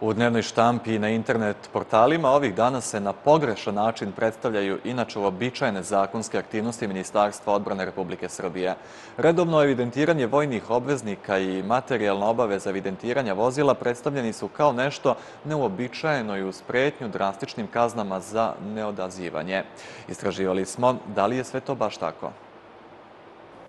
U dnevnoj štampi i na internet portalima ovih dana se na pogrešan način predstavljaju inače uobičajene zakonske aktivnosti Ministarstva odbrane Republike Srbije. Redovno evidentiranje vojnih obveznika i materijalna obaveza evidentiranja vozila predstavljeni su kao nešto neuobičajeno i uz pretnju drastičnim kaznama za neodazivanje. Istraživali smo da li je sve to baš tako.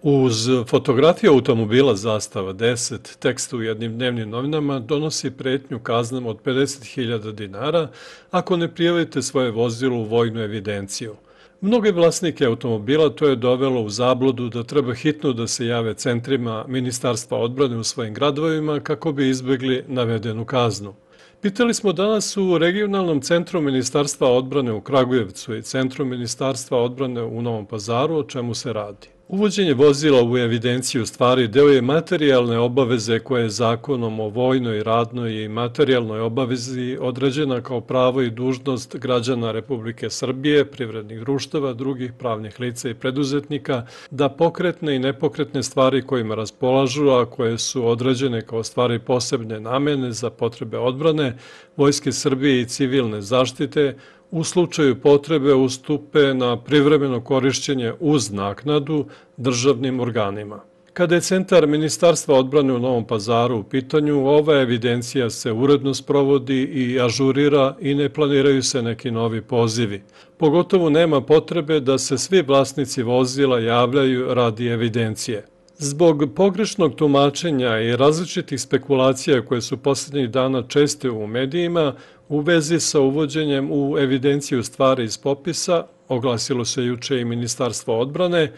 Uz fotografiju automobila Zastava 10, tekst u jednim dnevnim novinama donosi pretnju kaznama od 50.000 dinara ako ne prijavite svoje vozilo u vojnu evidenciju. Mnoge vlasnike automobila to je dovelo u zabludu da treba hitno da se jave centrima Ministarstva odbrane u svojim gradovima kako bi izbegli navedenu kaznu. Pitali smo danas u regionalnom centru Ministarstva odbrane u Kragujevcu i centru Ministarstva odbrane u Novom pazaru o čemu se radi. Uvođenje vozila u evidenciju stvari deo je materijalne obaveze koje je zakonom o vojnoj, radnoj i materijalnoj obavezi određena kao pravo i dužnost građana Republike Srbije, privrednih društava, drugih pravnih lica i preduzetnika da pokretne i nepokretne stvari kojima raspolažu, a koje su određene kao stvari posebne namene za potrebe odbrane, Vojske Srbije i civilne zaštite, u slučaju potrebe ustupe na privremeno korišćenje uz naknadu državnim organima. Kada je centar Ministarstva odbrane u Novom pazaru u pitanju, ova evidencija se uredno sprovodi i ažurira i ne planiraju se neki novi pozivi. Pogotovo nema potrebe da se svi vlasnici vozila javljaju radi evidencije. Zbog pogrešnog tumačenja i različitih spekulacija koje su poslednjih dana česte u medijima, u vezi sa uvođenjem u evidenciju stvari iz popisa, oglasilo se juče i Ministarstvo odbrane,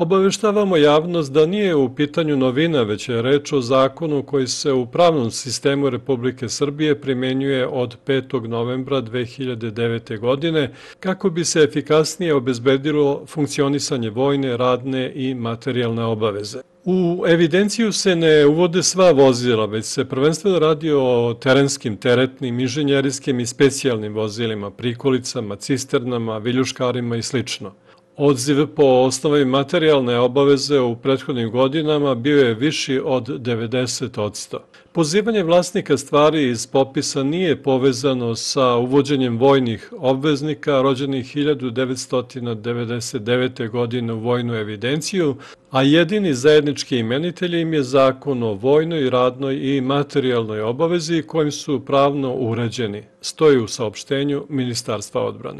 Obaveštavamo javnost da nije u pitanju novina, već je reč o zakonu koji se u pravnom sistemu Republike Srbije primenjuje od 5. novembra 2009. godine kako bi se efikasnije obezbedilo funkcionisanje vojne, radne i materijalne obaveze. U evidenciju se ne uvode sva vozila, već se prvenstveno radi o terenskim, teretnim, inženjerijskim i specijalnim vozilima, prikolicama, cisternama, viljuškarima i slično. Odziv po osnovi materijalne obaveze u prethodnim godinama bio je viši od 90%. Pozivanje vlasnika stvari iz popisa nije povezano sa uvođenjem vojnih obveznika rođenih 1999. godine u vojnu evidenciju, a jedini zajednički imenitelj im je zakon o vojnoj, radnoj i materijalnoj obavezi kojim su pravno uređeni, stoji u saopštenju Ministarstva odbrane.